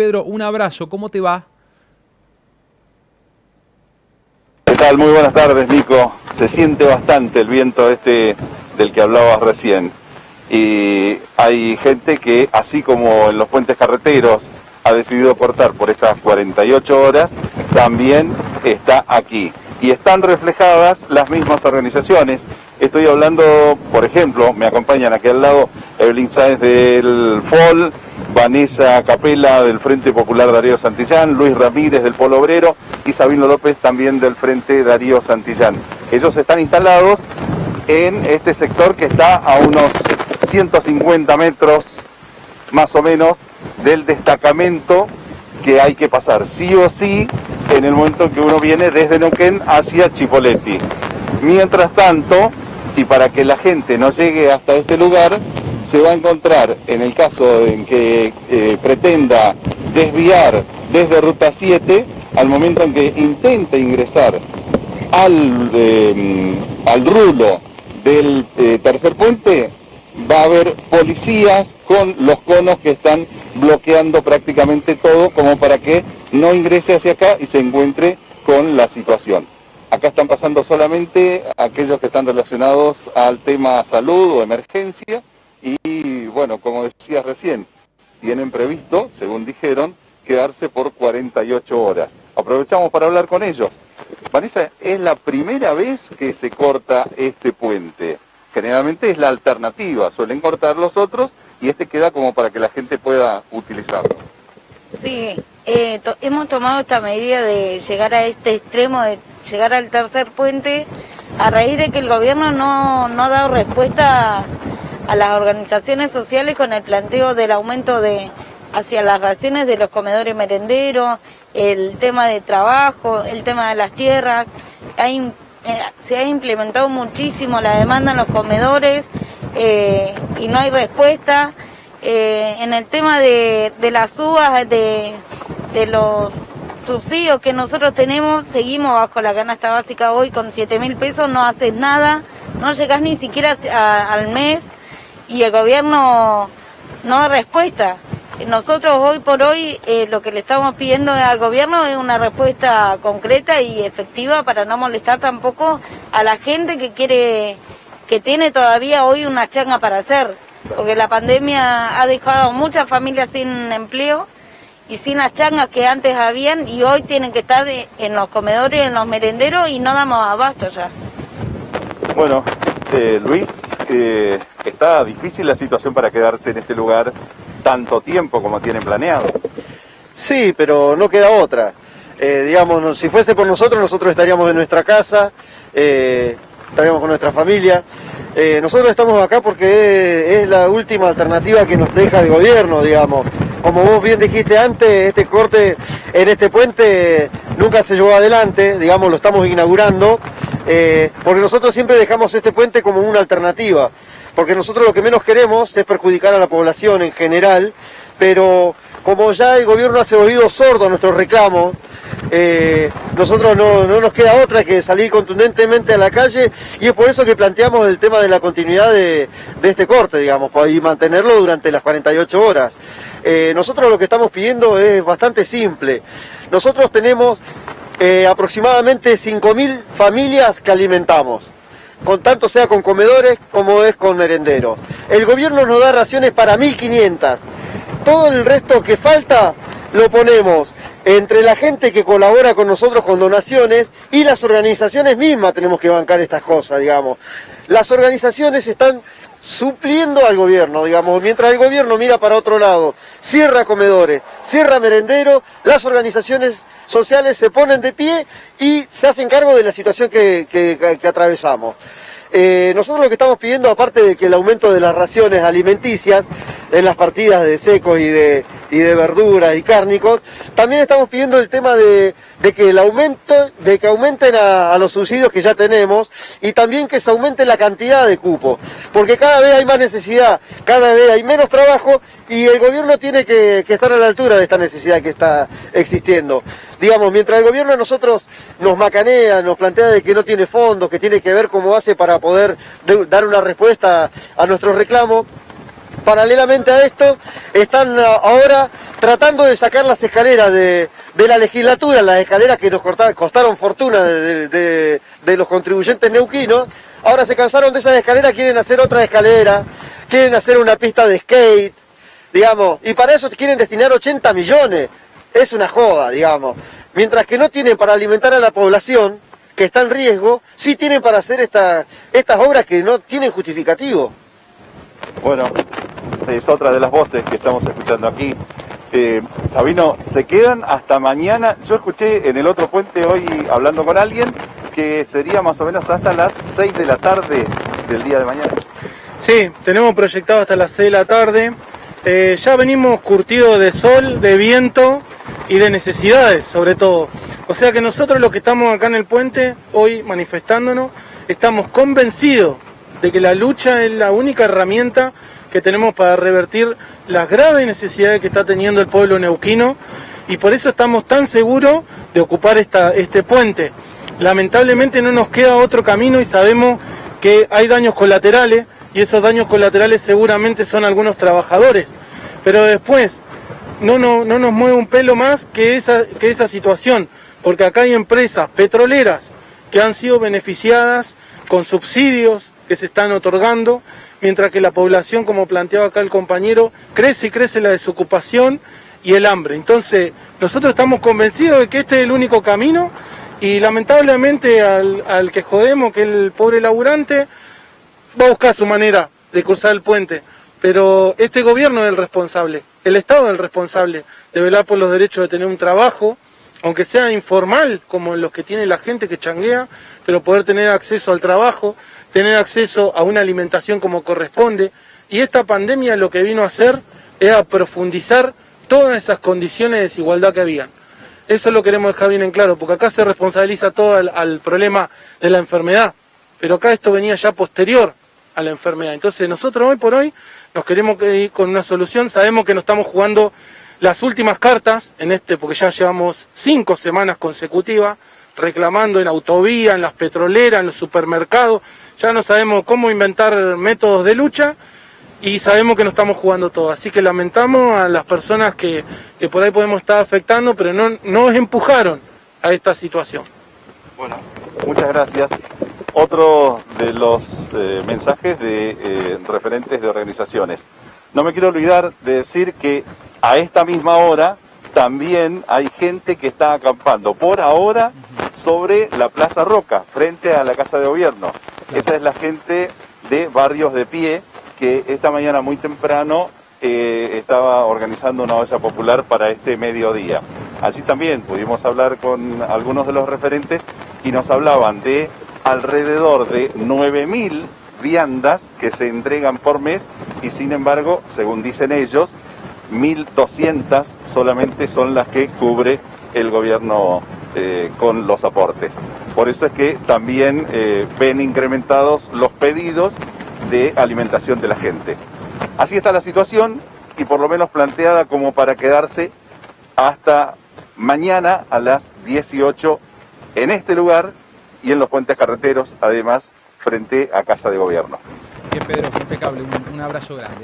Pedro, un abrazo, ¿cómo te va? ¿Qué tal? Muy buenas tardes, Nico. Se siente bastante el viento este del que hablabas recién. Y hay gente que, así como en los puentes carreteros, ha decidido cortar por estas 48 horas, también está aquí. Y están reflejadas las mismas organizaciones. Estoy hablando, por ejemplo, me acompañan aquí al lado Evelyn Sáenz del FOL, Vanessa Capela del Frente Popular Darío Santillán, Luis Ramírez del Polo Obrero y Sabino López también del Frente Darío Santillán. Ellos están instalados en este sector que está a unos 150 metros más o menos del destacamento que hay que pasar sí o sí en el momento que uno viene desde Neuquén hacia Chipoleti. Mientras tanto, y para que la gente no llegue hasta este lugar, se va a encontrar, en el caso en que eh, pretenda desviar desde Ruta 7, al momento en que intente ingresar al, eh, al rulo del eh, tercer puente, va a haber policías con los conos que están bloqueando prácticamente todo como para que no ingrese hacia acá y se encuentre con la situación. Acá están pasando solamente aquellos que están relacionados al tema salud o emergencia y bueno, como decías recién, tienen previsto, según dijeron, quedarse por 48 horas. Aprovechamos para hablar con ellos. Vanessa, es la primera vez que se corta este puente. Generalmente es la alternativa, suelen cortar los otros y este queda como para que la gente pueda utilizarlo. Sí, eh, hemos tomado esta medida de llegar a este extremo, de llegar al tercer puente, a raíz de que el gobierno no, no ha dado respuesta a las organizaciones sociales con el planteo del aumento de hacia las raciones de los comedores merenderos, el tema de trabajo, el tema de las tierras. Eh, se ha implementado muchísimo la demanda en los comedores eh, y no hay respuesta. Eh, en el tema de, de las uvas, de, de los subsidios que nosotros tenemos, seguimos bajo la canasta básica hoy con 7 mil pesos, no haces nada, no llegas ni siquiera al mes y el gobierno no da respuesta. Nosotros hoy por hoy eh, lo que le estamos pidiendo al gobierno es una respuesta concreta y efectiva para no molestar tampoco a la gente que quiere, que tiene todavía hoy una changa para hacer, porque la pandemia ha dejado muchas familias sin empleo y sin las changas que antes habían y hoy tienen que estar en los comedores, en los merenderos y no damos abasto ya. Bueno, eh, Luis, está difícil la situación para quedarse en este lugar tanto tiempo como tienen planeado. Sí, pero no queda otra. Eh, digamos, si fuese por nosotros, nosotros estaríamos en nuestra casa, eh, estaríamos con nuestra familia. Eh, nosotros estamos acá porque es, la última alternativa que nos deja el gobierno, digamos. Como vos bien dijiste antes, este corte en este puente nunca se llevó adelante, digamos, lo estamos inaugurando, porque nosotros siempre dejamos este puente como una alternativa porque nosotros lo que menos queremos es perjudicar a la población en general, pero como ya el gobierno ha oído sordo a nuestros reclamos, eh, nosotros no, nos queda otra que salir contundentemente a la calle y es por eso que planteamos el tema de la continuidad de, este corte, digamos, y mantenerlo durante las 48 horas. Eh, nosotros lo que estamos pidiendo es bastante simple. Nosotros tenemos eh, aproximadamente 5.000 familias que alimentamos con tanto sea con comedores como es con merenderos. El gobierno nos da raciones para 1.500. Todo el resto que falta lo ponemos entre la gente que colabora con nosotros con donaciones y las organizaciones mismas tenemos que bancar estas cosas, digamos. Las organizaciones están supliendo al gobierno, digamos, mientras el gobierno mira para otro lado, cierra comedores, cierra merenderos, las organizaciones sociales se ponen de pie y se hacen cargo de la situación que, atravesamos. Eh, nosotros lo que estamos pidiendo, aparte de que el aumento de las raciones alimenticias en las partidas de secos y de, y de verduras y cárnicos, también estamos pidiendo el tema de, que el aumento, de que aumenten a, los subsidios que ya tenemos y también que se aumente la cantidad de cupos, porque cada vez hay más necesidad, cada vez hay menos trabajo y el gobierno tiene que, estar a la altura de esta necesidad que está existiendo. Digamos, mientras el gobierno a nosotros nos macanea, nos plantea de que no tiene fondos, que tiene que ver cómo hace para poder dar una respuesta a nuestros reclamos, paralelamente a esto, están ahora tratando de sacar las escaleras de, la legislatura, las escaleras que nos costaron fortuna de, los contribuyentes neuquinos, ahora se cansaron de esas escaleras, quieren hacer otra escalera, quieren hacer una pista de skate, digamos, y para eso quieren destinar 80 millones, es una joda, digamos. Mientras que no tienen para alimentar a la población, que está en riesgo, sí tienen para hacer estas obras que no tienen justificativo. Bueno, es otra de las voces que estamos escuchando aquí. Eh, Sabino, ¿se quedan hasta mañana? Yo escuché en el otro puente hoy hablando con alguien que sería más o menos hasta las 6 de la tarde del día de mañana. Sí, tenemos proyectado hasta las 6 de la tarde. Eh, ya venimos curtidos de sol, de viento y de necesidades, sobre todo. O sea que nosotros los que estamos acá en el puente, hoy manifestándonos, estamos convencidos de que la lucha es la única herramienta que tenemos para revertir las graves necesidades que está teniendo el pueblo neuquino y por eso estamos tan seguros de ocupar esta, este puente. Lamentablemente no nos queda otro camino y sabemos que hay daños colaterales y esos daños colaterales seguramente son algunos trabajadores. Pero después no, no, no nos mueve un pelo más que esa, que esa situación, porque acá hay empresas petroleras que han sido beneficiadas con subsidios que se están otorgando, mientras que la población, como planteaba acá el compañero, crece y crece la desocupación y el hambre. Entonces, nosotros estamos convencidos de que este es el único camino y lamentablemente al, al que jodemos, que el pobre laburante, va a buscar su manera de cruzar el puente. Pero este gobierno es el responsable, el Estado es el responsable de velar por los derechos de tener un trabajo, aunque sea informal, como los que tiene la gente que changuea, pero poder tener acceso al trabajo, tener acceso a una alimentación como corresponde. Y esta pandemia lo que vino a hacer es a profundizar todas esas condiciones de desigualdad que habían. Eso lo queremos dejar bien en claro, porque acá se responsabiliza todo al problema de la enfermedad, pero acá esto venía ya posterior a la enfermedad. Entonces nosotros hoy por hoy nos queremos ir con una solución, sabemos que nos estamos jugando las últimas cartas en este, porque ya llevamos cinco semanas consecutivas reclamando en autovía, en las petroleras, en los supermercados, ya no sabemos cómo inventar métodos de lucha y sabemos que nos estamos jugando todo. Así que lamentamos a las personas que, que por ahí podemos estar afectando, pero no nos empujaron a esta situación. Bueno, muchas gracias. Otro de los eh, mensajes de eh, referentes de organizaciones. No me quiero olvidar de decir que a esta misma hora también hay gente que está acampando por ahora sobre la Plaza Roca, frente a la Casa de Gobierno. Esa es la gente de Barrios de Pie que esta mañana muy temprano eh, estaba organizando una olla popular para este mediodía. Así también pudimos hablar con algunos de los referentes y nos hablaban de alrededor de 9.000 viandas que se entregan por mes y sin embargo, según dicen ellos, 1.200 solamente son las que cubre el gobierno eh, con los aportes. Por eso es que también eh, ven incrementados los pedidos de alimentación de la gente. Así está la situación y por lo menos planteada como para quedarse hasta mañana a las 18 en este lugar y en los puentes carreteros, además, frente a Casa de Gobierno. Bien, Pedro, impecable. un abrazo grande.